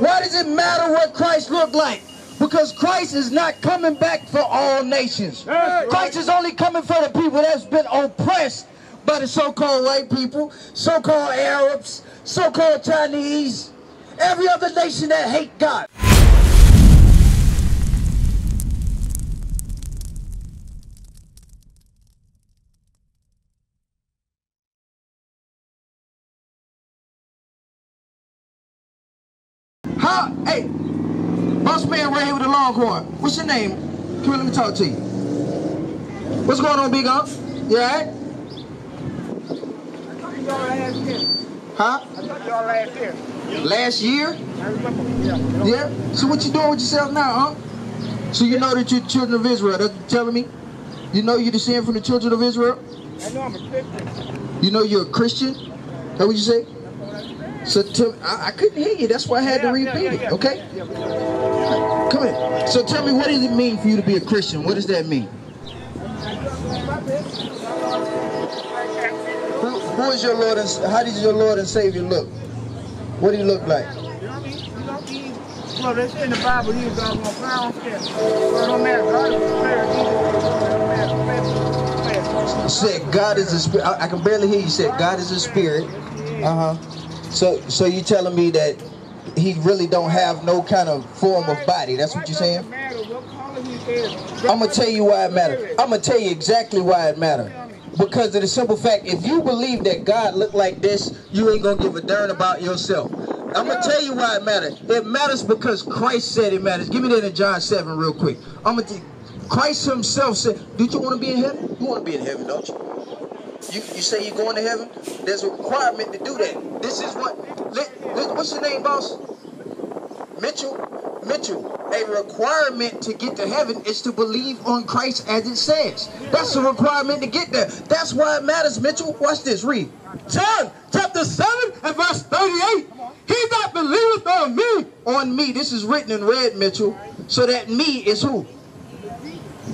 Why does it matter what Christ looked like? Because Christ is not coming back for all nations. Christ is only coming for the people that's been oppressed by the so-called white people, so-called Arabs, so-called Chinese, every other nation that hate God. Huh? Hey, boss man right here with the longhorn. What's your name? Come here, let me talk to you. What's going on, Big Ump? You alright? y'all last year. Huh? I thought y'all last year. Last year? I remember. Yeah. Yeah? So what you doing with yourself now, huh? So you know that you're children of Israel, that's what telling me? You know you're descended from the children of Israel? I know I'm a Christian. You know you're a Christian? That what you say? So tell, I, I couldn't hear you, that's why I had to Yeah, repeat yeah, it, okay? Yeah, yeah. Come here. So tell me, what does it mean for you to be a Christian? What does that mean? Who, who is your Lord and how does your Lord and Savior look? What did he look like? You know what I mean? You know, well, they in the Bible he was on a clown scale. So it don't matter. God is a spirit. Jesus, it don't matter. You said God is a spirit. I, I can barely hear you. you said God is a spirit. Uh huh. So so you telling me that he really don't have no kind of form of body? That's what you're saying? It doesn't matter what color he is. I'm gonna tell you why it matters. I'm gonna tell you exactly why it matters. Because of the simple fact, if you believe that God looked like this, you ain't gonna give a darn about yourself. I'm gonna tell you why it matters. It matters because Christ said it matters. Give me that in John 7 real quick. I'm gonna. Christ Himself said, "Did you want to be in heaven? You want to be in heaven, don't you? You you say you're going to heaven. There's a requirement to do that. This is what. What's your name, boss? Mitchell, Mitchell, a requirement to get to heaven is to believe on Christ as it says. That's a requirement to get there. That's why it matters, Mitchell. Watch this, read. John chapter 7 and verse 38. He that believeth on me. On me, this is written in red, Mitchell. So that me is who?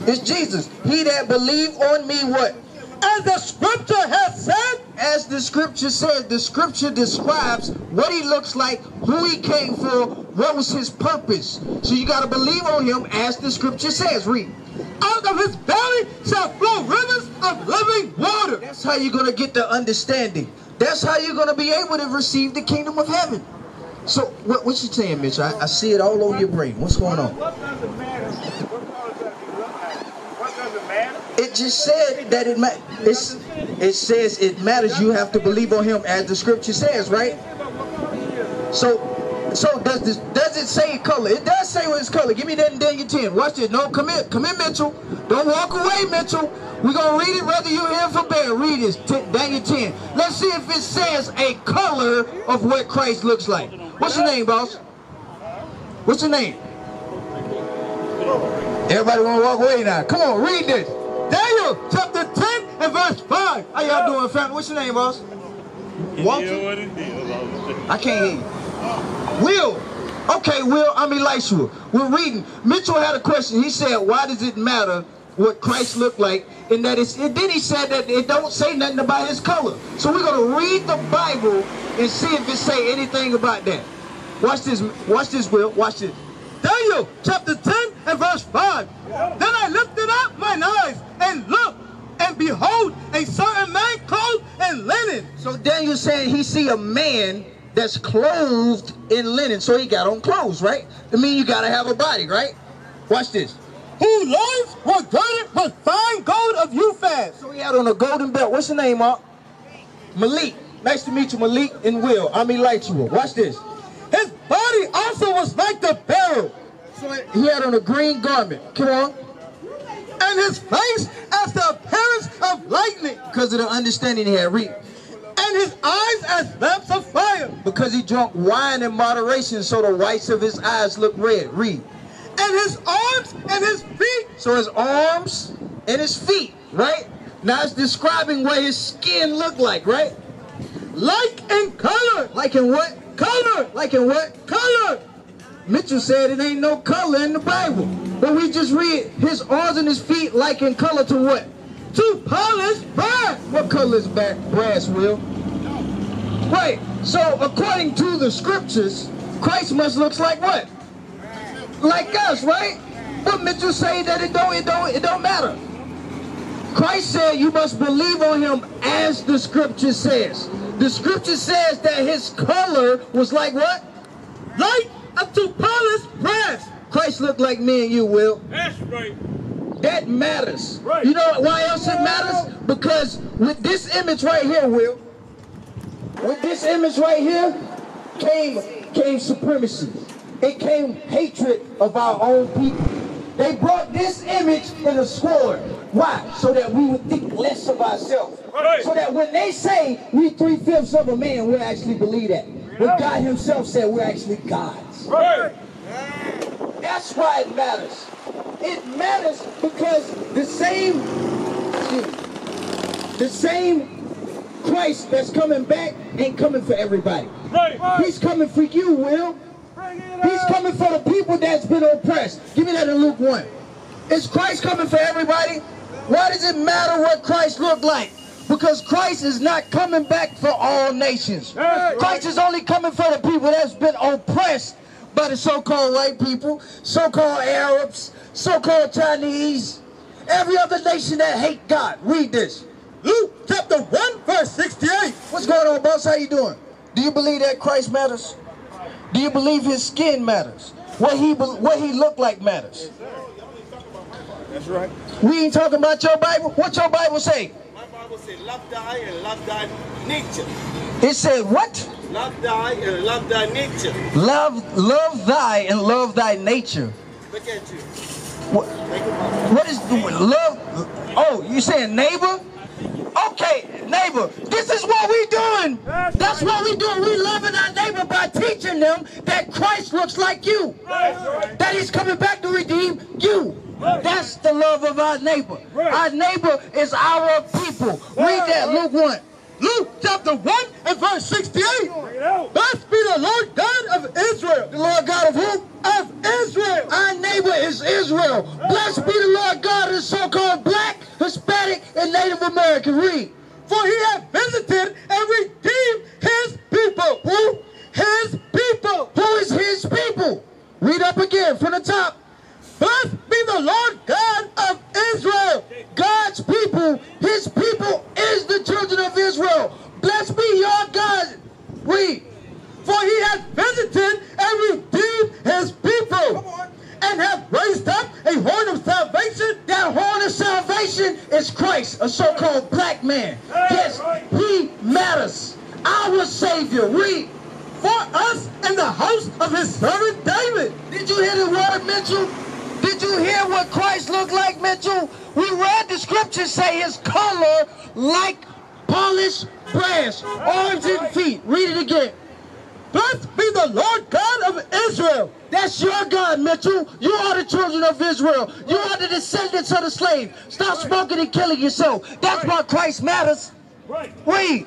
It's Jesus. He that believe on me, what? As the scripture has said, As the scripture said, the scripture describes what he looks like, who he came for, what was his purpose. So you got to believe on him as the scripture says. Read. out of his belly shall flow rivers of living water. That's how you're going to get the understanding. That's how you're going to be able to receive the kingdom of heaven. So, what, what you saying, Mitch? I, I see it all over your brain. What's going on? What does it matter? What color does he look like? What does it just said that it ma- it's, it says it matters. You have to believe on him as the scripture says, right? So, so does this? Does it say color? It does say what it's color. Give me that Daniel 10. Watch this. No, come in, come in, Mitchell. Don't walk away, Mitchell. We're gonna read it whether you're here for bear. Read this, Daniel 10. Let's see if it says a color of what Christ looks like. What's your name, boss? What's your name? Everybody wanna walk away now. Come on, read this. Daniel chapter 10 and verse 5. How y'all doing, family? What's your name, boss? Walter? I can't hear you. Will. Okay, Will, I'm Elisha. We're reading. Mitchell had a question. He said, why does it matter what Christ looked like? And that it's, and then he said that it don't say nothing about his color. So we're going to read the Bible and see if it say anything about that. Watch this. Watch this, Will. Watch this. Daniel chapter 10 and verse 5. Then I lifted up mine eyes and looked, and behold, a certain man clothed in linen. So Daniel saying he see a man that's clothed in linen. So he got on clothes, right? I mean, you got to have a body, right? Watch this. whose loins were girded with fine gold of Uphaz. So he had on a golden belt. What's your name, Mark? Malik. Nice to meet you, Malik and Will. I'm Elijah. Watch this. Also was like the beryl, So he had on a green garment. Come on. and his face as the appearance of lightning, Because of the understanding he had. Read. and his eyes as lamps of fire, Because he drunk wine in moderation, so the whites of his eyes look red. Read. and his arms and his feet So his arms and his feet, right? Now it's describing what his skin looked like, right? like in color, Like in what? color, Like in what? color. Mitchell said it ain't no color in the Bible. But we just read his arms and his feet like in color to what? To polished brass. What color is back brass, Will? Right. So according to the scriptures, Christ must looks like what? Like us, right? But Mitchell say that it don't, it don't, it don't matter. Christ said you must believe on him as the scripture says. The scripture says that his color was like what? Light unto polished brass. Christ looked like me and you, Will. That's right. That matters. Right. You know why else it matters? Because with this image right here, Will, with this image right here, came came supremacy. It came hatred of our own people. They brought this image in a sword. Why? So that we would think less of ourselves. Right. So that when they say we three fifths of a man, we'll actually believe that. When God Himself said we're actually gods. Right. That's why it matters. It matters because the same, the same Christ that's coming back ain't coming for everybody. Right. He's coming for you, Will. He's coming for the people that's been oppressed. Give me that in Luke 1. Is Christ coming for everybody? Why does it matter what Christ looked like? Because Christ is not coming back for all nations. Christ is only coming for the people that's been oppressed by the so-called white people, so-called Arabs, so-called Chinese, every other nation that hate God. Read this. Luke chapter 1 verse 68. What's going on, boss? How you doing? Do you believe that Christ matters? Do you believe his skin matters? What he be- what he looked like matters? That's right. We ain't talking about your Bible. What your Bible say? My Bible says, love thy and love thy nature. It said what? Love thy and love thy nature. Love love thy and love thy nature. Look at you. What, Think about what is love? Oh, you saying neighbor? Okay, neighbor. This is what we're doing. That's That's what we're doing. We loving our neighbor by teaching them that Christ looks like you. That he's coming back to redeem you. That's the love of our neighbor. Our neighbor is our people. Read that, Luke 1. Luke chapter 1 and verse 68. Bring it out. Blessed be the Lord God of Israel. The Lord God of who? Of Israel. Our neighbor is Israel. Blessed be the Lord God of the so-called black, Hispanic, and Native American. Read. For he hath visited and redeemed his people. Who? His people. Who is his people? Read up again from the top. Blessed the Lord God of Israel. God's people, his people is the children of Israel. Blessed be your God. Read. For he hath visited and redeemed his people. And hath raised up a horn of salvation. That horn of salvation is Christ, a so-called black man. Yes, he matters. Our Savior. Read. For us in the house of his servant David. Did you hear the word, Mitchell? Did you hear what Christ looked like, Mitchell? We read the scriptures say his color like polished brass, arms and feet. Read it again. Blessed be the Lord God of Israel. That's your God, Mitchell. You are the children of Israel. You are the descendants of the slave. Stop smoking and killing yourself. That's why Christ matters. Right. Read.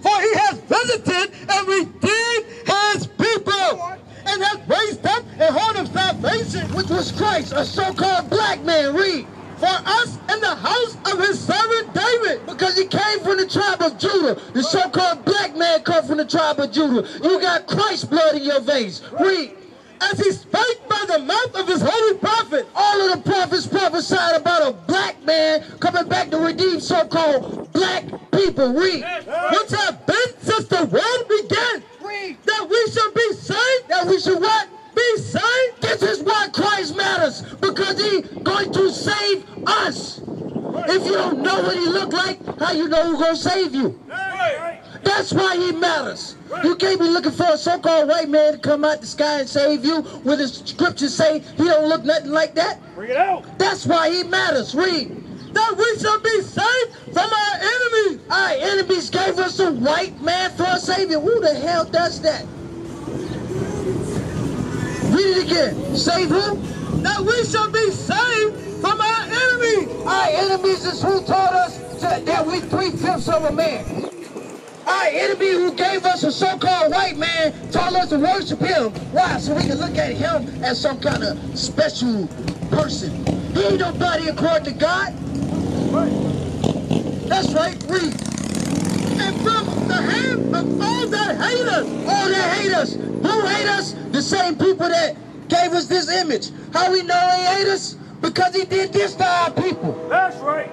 For he has visited and redeemed his people. And has raised up a horn of salvation. Which was Christ, a so-called black man. Read. For us in the house of his servant David. Because he came from the tribe of Judah. The so-called black man come from the tribe of Judah. You got Christ's blood in your veins. Read. As he spake by the mouth of his holy prophet. All of the prophets prophesied about a black man coming back to redeem so-called black people. Read. Which have been since the world began. Read. That we should be saved. That we should what? Be saved. This is why Christ matters. Because he going to save us. If you don't know what he looked like, how you know who gonna save you? That's why he matters. You can't be looking for a so-called white man to come out the sky and save you when the scriptures say he don't look nothing like that. Bring it out. That's why he matters. Read. That we should be saved from our enemies. Our enemies gave us a white man for a savior. Who the hell does that? Read it again. Save who? That we should be saved from our enemies. Our enemies is who taught us to- that we three-fifths of a man. Our enemy who gave us a so-called white man told us to worship him. Why? So we can look at him as some kind of special person. He ain't nobody according to God. That's right. Read. And from the hand of all that hate us. All that hate us. Who hate us? The same people that gave us this image. How we know he hate us? Because he did this to our people. That's right.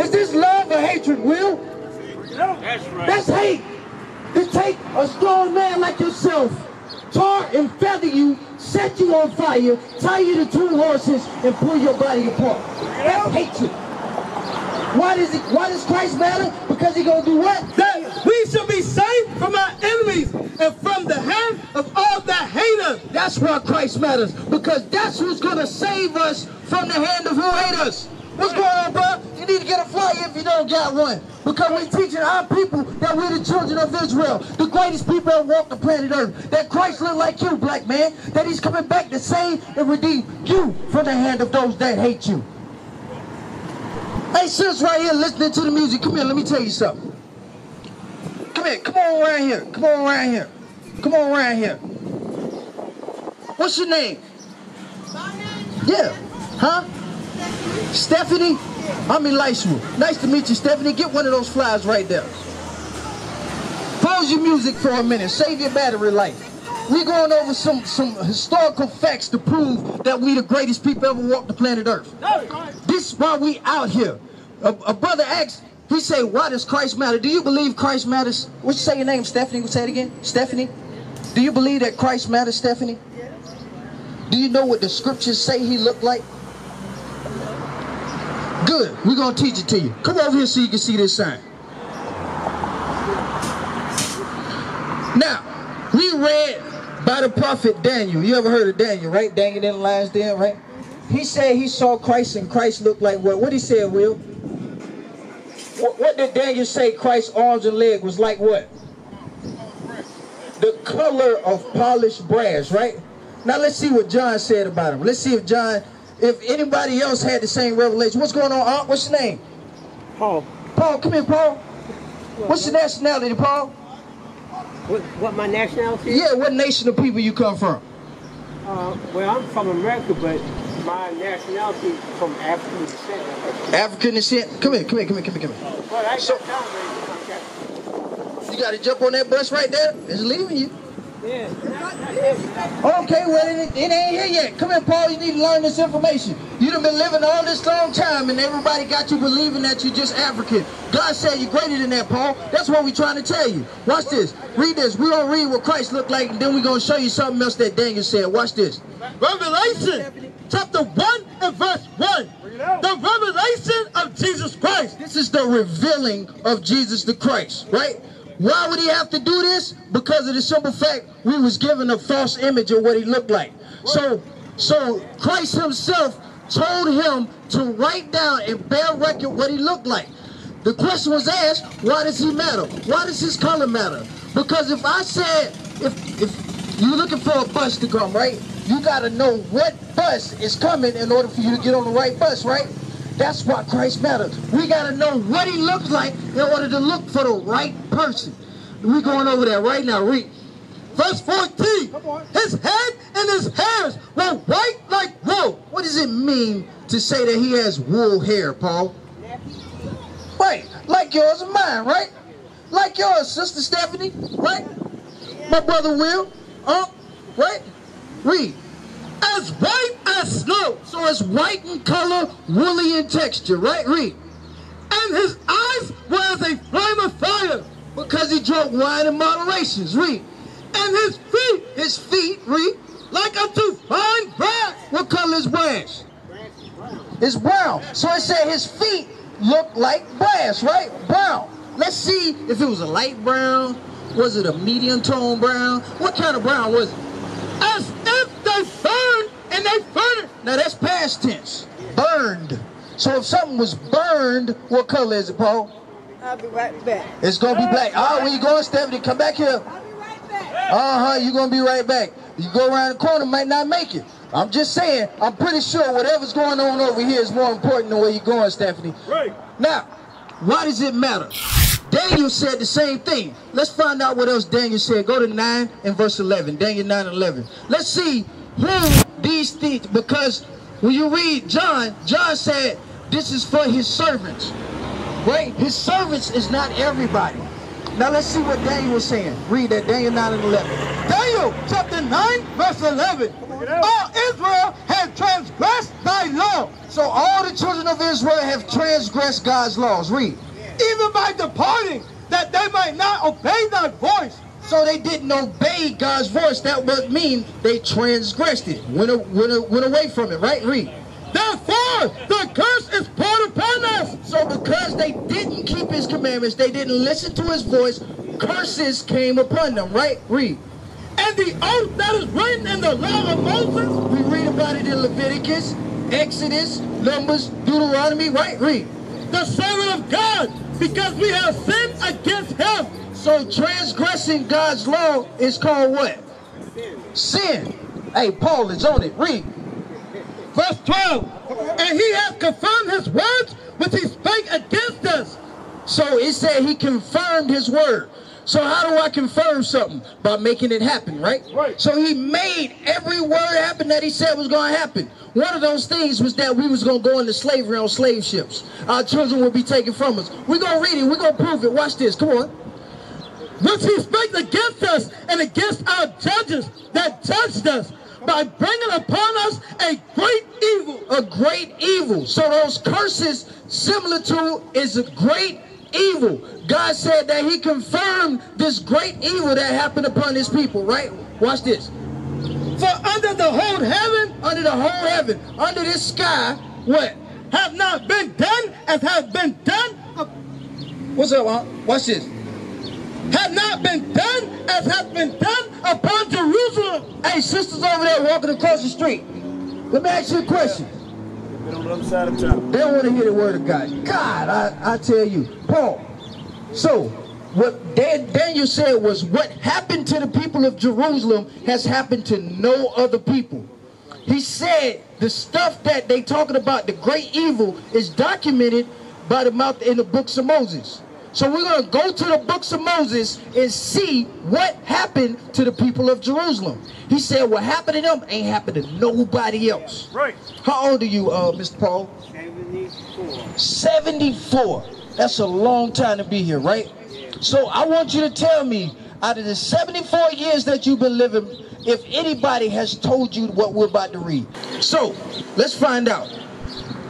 Is this love or hatred, Will? That's right. That's hate. To take a strong man like yourself, tar and feather you, set you on fire, tie you to two horses, and pull your body apart. That's hatred. Why does he, why does Christ matter? Because he gonna do what? That we should be saved from our enemies and from the hand of all that hate us. That's why Christ matters. Because that's who's gonna save us from the hand of who hate us. What's going on, bro? You need to get a flyer if you don't got one. Because we're teaching our people that we're the children of Israel, the greatest people that walk the planet Earth. That Christ look like you, black man. That he's coming back to save and redeem you from the hand of those that hate you. Hey, sis, right here listening to the music. Come here, let me tell you something. Come here, come on around here. Come on around here. Come on around here. What's your name? Yeah. Huh? Stephanie? I'm in Elisha. Nice to meet you, Stephanie. Get one of those flies right there. Pause your music for a minute. Save your battery life. We're going over some, some historical facts to prove that we the greatest people ever walked the planet Earth. This is why we out here. A, a brother asked, he said, why does Christ matter? Do you believe Christ matters? What you say your name, Stephanie? Say it again. Stephanie? Do you believe that Christ matters, Stephanie? Do you know what the scriptures say he looked like? Good. We're going to teach it to you. Come over here so you can see this sign. Now, we read by the prophet Daniel. You ever heard of Daniel, right? Daniel in the lion's den, right? Mm-hmm. He said he saw Christ and Christ looked like what? What he said, Will? What, what did Daniel say Christ's arms and leg was like what? The color of polished brass, right? Now let's see what John said about him. Let's see if John, if anybody else had the same revelation. What's going on, Aunt? What's your name? Paul, Paul, come here, Paul. What's your nationality, Paul? What, what my nationality is? Yeah, what nation of people you come from? Uh, well, I'm from America, but my nationality is from African descent. African descent. Come here, come here, come here, come here, come here. But I So- got time ready to. You got to jump on that bus right there. It's leaving you. Okay, well, it, it ain't here yet. Come here, Paul. You need to learn this information. You done been living all this long time, and everybody got you believing that you're just African. God said you're greater than that, Paul. That's what we're trying to tell you. Watch this. Read this. We're going to read what Christ looked like, and then we're going to show you something else that Daniel said. Watch this. Revelation chapter 1 and verse 1. The revelation of Jesus Christ. This is the revealing of Jesus the Christ, right? Why would he have to do this? Because of the simple fact we was given a false image of what he looked like. So, so Christ himself told him to write down and bear record what he looked like. The question was asked, why does he matter? Why does his color matter? Because if I said, if, if you're looking for a bus to come, right? You gotta know what bus is coming in order for you to get on the right bus, right? That's why Christ matters. We got to know what he looks like in order to look for the right person. We're going over there right now. Read. Verse 14. His head and his hairs were white like wool. What does it mean to say that he has wool hair, Paul? Right. Like yours and mine, right? Like yours, Sister Stephanie, right? My brother Will, uh, right? Read. As white as snow. So it's white in color, woolly in texture, right? Read. And his eyes were as a flame of fire. Because he drank wine in moderation. Read. And his feet His feet, read. like unto fine brass. What color is brass? It's brown. So it said his feet look like brass, right? Brown. Let's see if it was a light brown. Was it a medium tone brown? What kind of brown was it? As burned in a furnace. Now that's past tense. Burned. So if something was burned, what color is it, Paul? I'll be right back. It's gonna be black. Oh, where you going, Stephanie? Come back here. I'll be right back. Uh-huh, you're gonna be right back. You go around the corner, might not make it. I'm just saying, I'm pretty sure whatever's going on over here is more important than where you're going, Stephanie. Right. Now, why does it matter? Daniel said the same thing. Let's find out what else Daniel said. Go to 9 and verse 11. Daniel 9 and 11. Let's see who these things, because when you read John, John said this is for his servants. Right? His servants is not everybody. Now let's see what Daniel was saying. Read that Daniel 9 and 11. Daniel chapter 9, verse 11. All Israel has transgressed thy law, So all the children of Israel have transgressed God's laws. Read. even by departing, that they might not obey thy voice. So they didn't obey God's voice. That would mean they transgressed it, went, went, went away from it, right? Read. Therefore, the curse is poured upon us. So because they didn't keep his commandments, they didn't listen to his voice, curses came upon them, right? Read. And the oath that is written in the law of Moses, We read about it in Leviticus, Exodus, Numbers, Deuteronomy, right? Read. the servant of God, because we have sinned against him. So transgressing God's law is called what? Sin. Hey, Paul is on it. Read. Verse 12. And he hath confirmed his words which he spake against us. So it said he confirmed his word. So how do I confirm something? By making it happen, right? Right. So he made every word happen that he said was going to happen. One of those things was that we was going to go into slavery on slave ships. Our children would be taken from us. We're going to read it. We're going to prove it. Watch this. Come on. Which he spake against us and against our judges that judged us by bringing upon us a great evil. A great evil. So those curses similar to is a great evil. God said that he confirmed this great evil that happened upon his people, right? Watch this. For under the whole heaven Under the whole heaven, under this sky, what? have not been done as have been done, What's up, Aunt? Watch this. Have not been done as have been done upon Jerusalem. Hey, sisters over there walking across the street. Let me ask you a question. They don't want to hear the word of God. God, I, I tell you, Paul. So, what Dan, Daniel said was, what happened to the people of Jerusalem has happened to no other people. He said the stuff that they talking about, the great evil, is documented by the mouth in the books of Moses. So we're going to go to the books of Moses and see what happened to the people of Jerusalem. He said what happened to them ain't happened to nobody else. Right. How old are you, uh, Mr. Paul? 74. 74. That's a long time to be here, right? Yeah. So I want you to tell me, out of the 74 years that you've been living, if anybody has told you what we're about to read. So let's find out.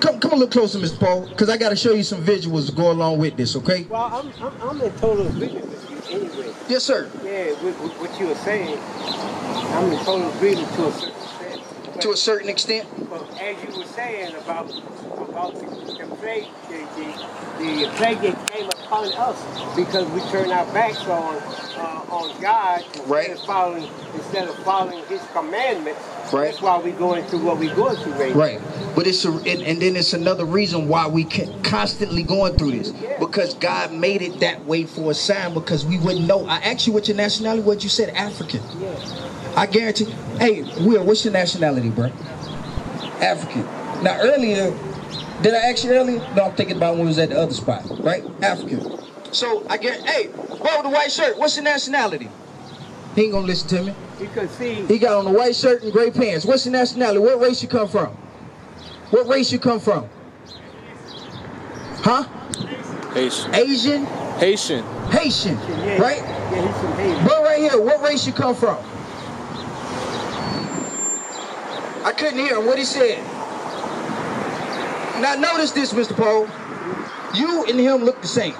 Come, come a little closer, Mr. Paul, because I got to show you some visuals to go along with this, okay? Well, I'm, I'm, I'm in total agreement with you anyway. Yes, sir. Yeah, with, with what you were saying, I'm in total agreement to a certain extent. But, To a certain extent. but as you were saying about about the, plague, the, the, the plague that came upon us because we turned our backs on uh, on God instead Right. of following instead of following His commandments. Right. That's why we're going through what we're going through right now. Right. But it's a, and, and then it's another reason why we can constantly going through this. Because God made it that way for a sign because we wouldn't know. I asked you what your nationality was. You said African. Yeah. I guarantee. Hey, Will, what's your nationality, bro? African. Now earlier, did I ask you earlier? No, I'm thinking about when we was at the other spot, right? African. So I get, hey, bro with the white shirt, what's your nationality? He ain't gonna listen to me. Because see, He got on a white shirt and gray pants. What's your nationality? What race you come from? What race you come from? Huh? Haitian. Asian? Haitian. Haitian, yeah, right? Yeah, he's from Haiti. Bro, right here, what race you come from? I couldn't hear him. What he said. Now notice this, Mr. Paul. You and him look the same.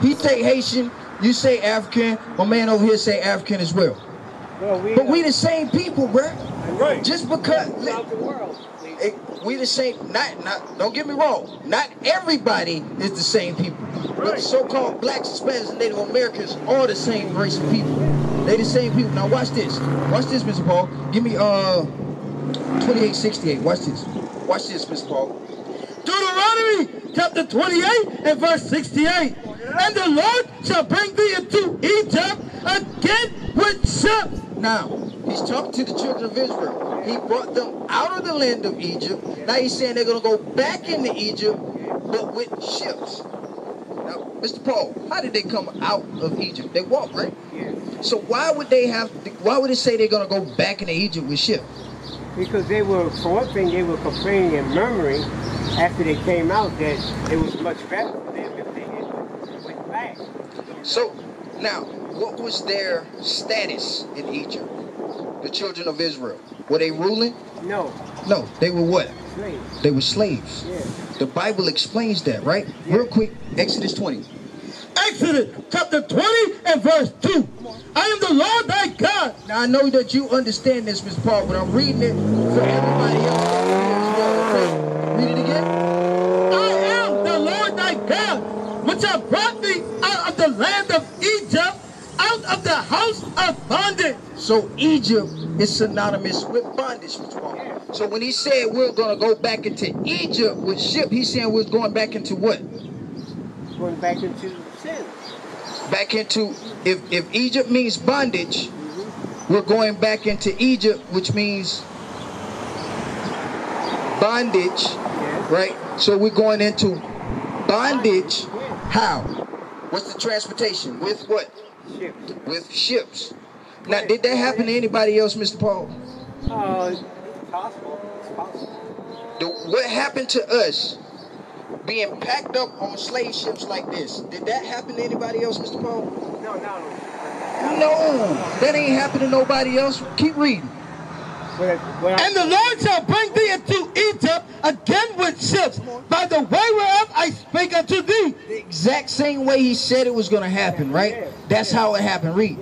He say Haitian, you say African. My man over here say African as well. Well, we, But we the same people, bruh. Right. Just because the world. we- eh, we the same. Not, not. Don't get me wrong. Not everybody is the same people. Right. But the so-called blacks, Hispanics, and Native Americans are the same race of people. They the same people. Now watch this. Watch this, Mr. Paul. Give me uh 2868. Watch this. Watch this, Mr. Paul. Deuteronomy chapter 28 and verse 68. And the Lord shall bring thee into Egypt again with ships. Now, he's talking to the children of Israel. He brought them out of the land of Egypt. Now he's saying they're going to go back into Egypt, but with ships. Now, Mr. Paul, how did they come out of Egypt? They walked, right? So why would they have? Why would it say they're going to go back into Egypt with ships? Because they were, for one thing, they were complaining and murmuring after they came out that it was much better for them if they had went back. So, Now, what was their status in Egypt? The children of Israel. Were they ruling? No, No, they were what? slaves. They were slaves. Yeah. The Bible explains that, right? Real quick, Exodus 20. Exodus chapter 20 and verse 2. I am the Lord thy God. Now I know that you understand this, Mr. Paul, but I'm reading it for everybody else? Read it again. I am the Lord thy God, which have brought thee out of the land of Egypt, out of the house of bondage. So Egypt is synonymous with bondage, Mr. Paul. So when he said we're gonna go back into Egypt with ship, he's saying we're going back into what? Going back into. Back into if if Egypt means bondage, we're going back into Egypt, which means bondage, right? So we're going into bondage. How? What's the transportation? With what? Ship. With ships. Now, did that happen to anybody else, Mr. Paul? Uh, it's possible. It's possible. The, what happened to us being packed up on slave ships like this? Did that happen to anybody else, Mr. Paul? No, no. No, that ain't happened to nobody else. Keep reading. But, but I, And the Lord shall bring thee into Egypt again with ships, by the way whereof I spake unto thee. The exact same way he said it was going to happen, right? That's how it happened. Read.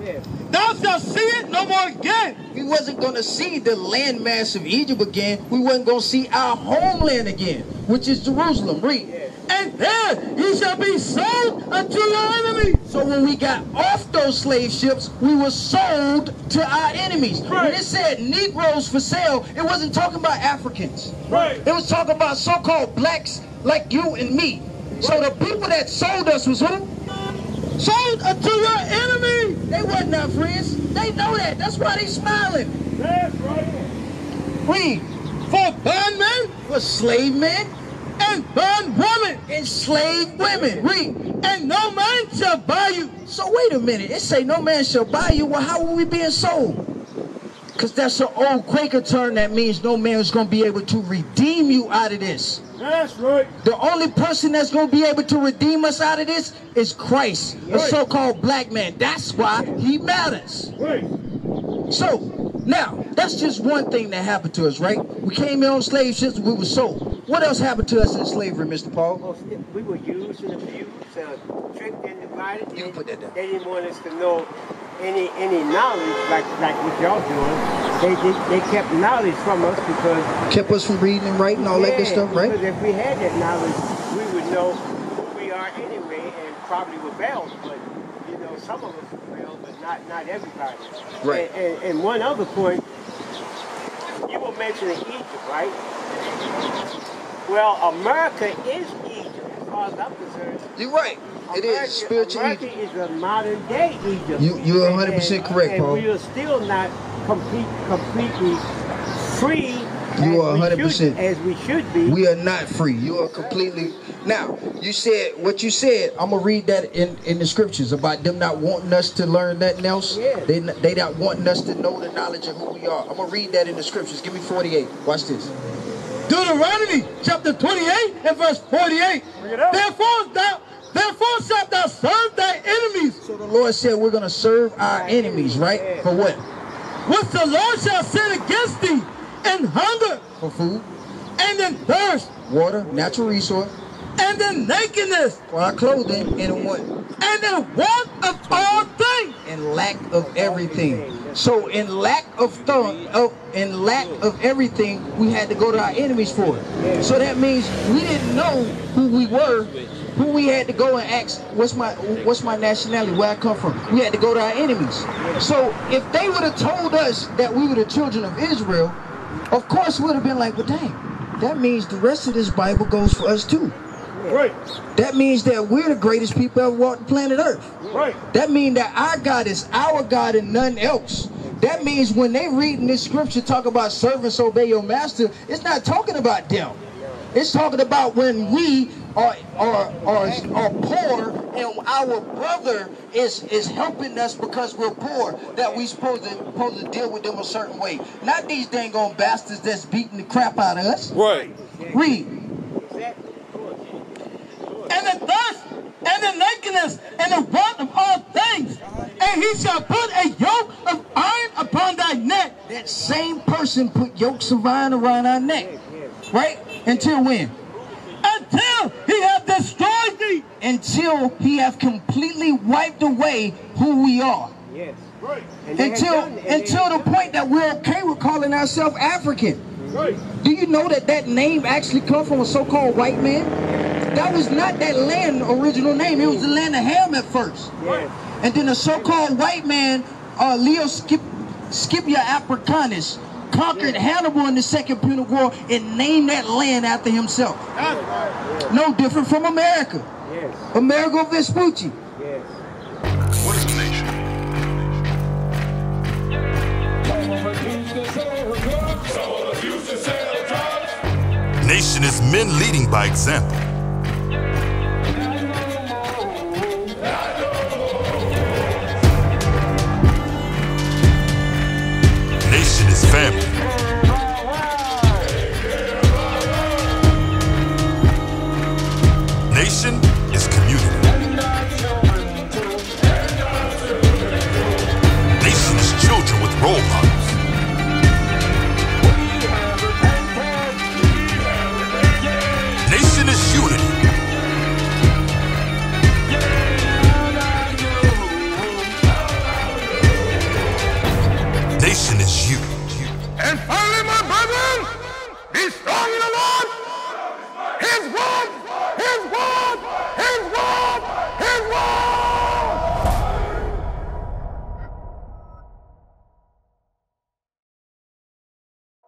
Thou shalt see it no more again. We wasn't going to see the landmass of Egypt again. We wasn't going to see our homeland again, which is Jerusalem. Read. And there ye shall be sold unto your enemies. So when we got off those slave ships, we were sold to our enemies. When it said Negroes for sale, it wasn't talking about Africans. Right. It was talking about so-called blacks like you and me. So the people that sold us was who? Sold unto your enemy. They wasn't our friends. They know that. That's why they smiling. That's right. Read. For bondmen For slave men, and bondwomen, enslaved women. Read. and no man shall buy you. So wait a minute. It say no man shall buy you. Well, how are we being sold? Because that's an old Quaker term that means no man is going to be able to redeem you out of this. That's right. The only person that's going to be able to redeem us out of this is Christ, a Right. so-called black man. That's why he matters. Right. So, now, that's just one thing that happened to us, right? We came in on slave ships, we were sold. What else happened to us in slavery, Mr. Paul? Most, we were used and abused, uh, tricked and divided. You can put that down. They didn't want us to know any any knowledge like like what y'all doing. They they, they kept knowledge from us because Kept us from reading and writing, all that good stuff, right? Because if we had that knowledge, we would know who we are anyway, and probably rebel. But you know, some of us rebel, but not not everybody. Right. And, and, and one other point, you were mentioning Egypt, right? Well, America is Egypt, as far as I'm concerned. You're right. It America, is spiritual America Egypt. is a modern day Egypt. You- you're 100% and- correct, and Paul. we are still not complete, completely free. You as are 100%. As we should be. We are not free. You are completely. Now, you said what you said. I'm gonna read that in, in the scriptures about them not wanting us to learn nothing else. Yeah. They they not wanting us to know the knowledge of who we are. I'm gonna read that in the scriptures. Give me 48. Watch this. Deuteronomy chapter 28 and verse 48. Bring it out. Therefore thou, therefore shalt thou serve thy enemies, So the Lord said we're gonna serve our enemies, right? For what? which the Lord shall send against thee in hunger For food, and in thirst water, natural resource, and in nakedness for our clothing, and what? and in want of all things. and lack of everything. So in lack of thought of in lack of everything, we had to go to our enemies for it. So that means we didn't know who we were, who we had to go and ask, what's my what's my nationality, where I come from. We had to go to our enemies. So if they would have told us that we were the children of Israel, of course we would have been like, well dang, that means the rest of this Bible goes for us too. Right, That means that we're the greatest people ever walked the planet Earth. right. That means that our God is our God and none else. That means when they read in this scripture talk about servants obey your master, it's not talking about them. It's talking about when we are are are, are poor and our brother is is helping us because we're poor. That we supposed to supposed to deal with them a certain way. Not these dang on bastards that's beating the crap out of us. Right. Read. Exactly. and in thirst and the nakedness and the want of all things. And he shall put a yoke of iron upon thy neck. That same person put yokes of iron around our neck. Right? Until when? Until he have destroyed thee. Until he have completely wiped away who we are. Yes. And they have Until done- and they until the point that we're okay with calling ourselves African. Right. Do you know that that name actually comes from a so-called white man? That was not that land original name. It was the land of Ham at first. Yes. And then a so-called white man, uh, Leo Scip- Scipio Africanus, conquered Hannibal in the Second Punic War and named that land after himself. No different from America. Yes. Amerigo Vespucci. Yes. What is a nation? Nation is men leading by example. Family.